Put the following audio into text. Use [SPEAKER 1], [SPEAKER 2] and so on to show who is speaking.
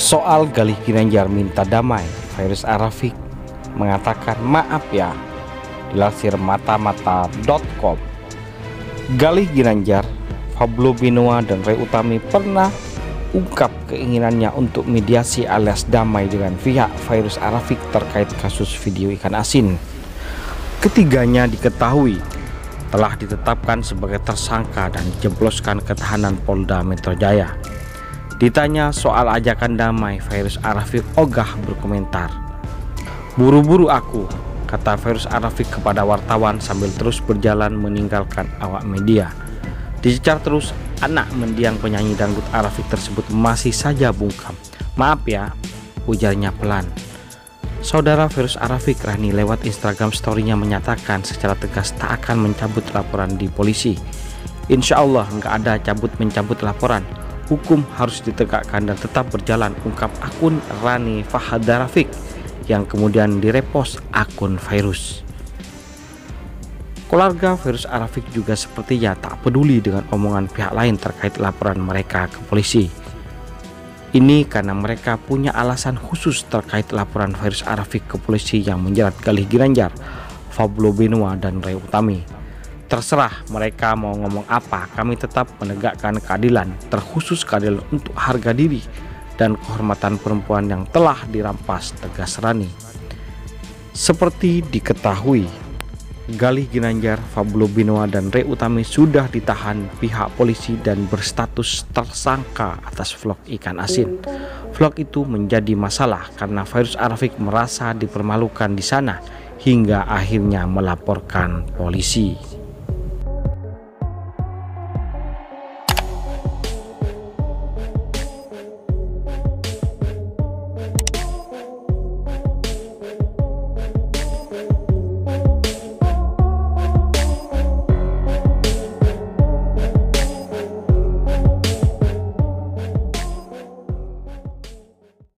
[SPEAKER 1] Soal Galih Ginanjar minta damai, Virus Arafik mengatakan maaf ya. Dilansir mata-mata.com. Galih Ginanjar, Fablo Binoa dan Ray Utami pernah ungkap keinginannya untuk mediasi alias damai dengan pihak Virus Arafik terkait kasus video ikan asin. Ketiganya diketahui telah ditetapkan sebagai tersangka dan dijebloskan ke tahanan Polda Metro Jaya. Ditanya soal ajakan damai, Virus Arafik ogah berkomentar. Buru-buru aku, kata Virus Arafik kepada wartawan sambil terus berjalan meninggalkan awak media. Dicecar terus, anak mendiang penyanyi dangdut Arafik tersebut masih saja bungkam. Maaf ya, ujarnya pelan. Saudara Virus Arafik Rani lewat Instagram story-nya menyatakan secara tegas tak akan mencabut laporan di polisi. Insya Allah nggak ada cabut mencabut laporan. Hukum harus ditegakkan dan tetap berjalan ungkap akun Rani Fahad Arafik yang kemudian direpost akun Virus. Keluarga Virus Arafik juga sepertinya tak peduli dengan omongan pihak lain terkait laporan mereka ke polisi. Ini karena mereka punya alasan khusus terkait laporan virus Arafik ke polisi yang menjerat Galih Ginanjar, Fablo Benua, dan Ray Utami. Terserah mereka mau ngomong apa, kami tetap menegakkan keadilan, terkhusus keadilan untuk harga diri dan kehormatan perempuan yang telah dirampas tegas Rani. Seperti diketahui, Galih Ginanjar, Fablo Binoa, dan Re Utami sudah ditahan pihak polisi dan berstatus tersangka atas vlog ikan asin. Vlog itu menjadi masalah karena Virus Arafik merasa dipermalukan di sana hingga akhirnya melaporkan polisi.